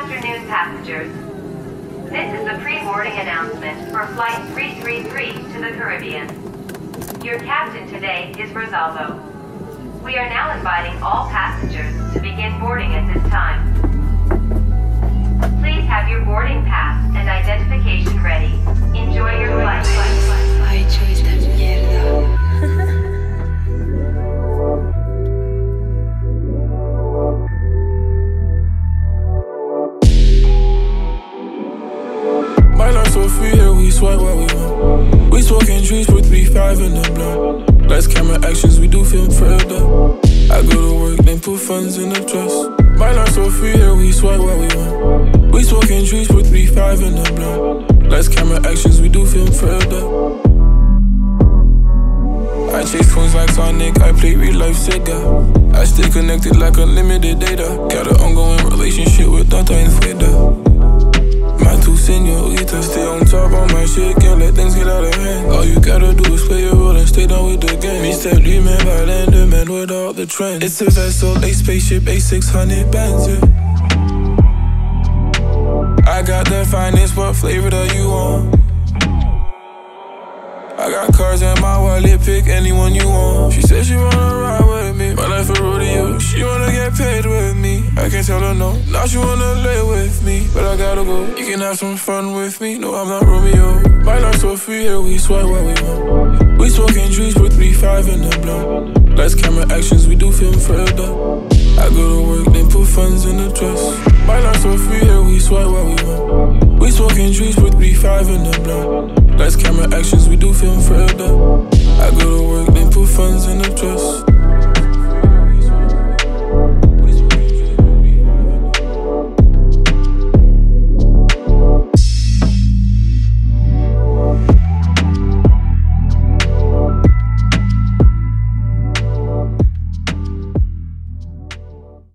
afternoon, passengers. This is the pre-boarding announcement for Flight 333 to the Caribbean. Your captain today is Rosalvo. We are now inviting all passengers to begin boarding at this time. So free that we swipe what we want. We smoking trees, put 3-5 in the blunt. Less camera actions, we do film further. I go to work, then put funds in the trust. My life so free that we swipe what we want. We smoking trees, put 3-5 in the blunt. Less camera actions, we do film further. I chase coins like Sonic, I play real life Sega. I stay connected like unlimited data. Got an ongoing relationship with Tata and Fueda. Shit, can't let things get out of hand. All you gotta do is play your role and stay down with the game. Me step three man by land, the man without the trend. It's a vessel, a spaceship, a 600 bands, yeah. I got the finest, what flavor do you want? I got cars in my wallet, pick anyone you want. She said she wanna ride with me, my life a rodeo. She wanna get paid with me, I can't tell her no. Now she wanna lay with me, gotta go. You can have some fun with me, no, I'm not Romeo. My life's so free, Here we sweat what we want. We smoking trees with three five in the blunt. Lights, camera, actions, we do film further. I go to work, then put funds in the trust. My life's so free, Here we sweat what we want. We smoking trees with three five in the blunt. Lights, camera, actions, we do film further.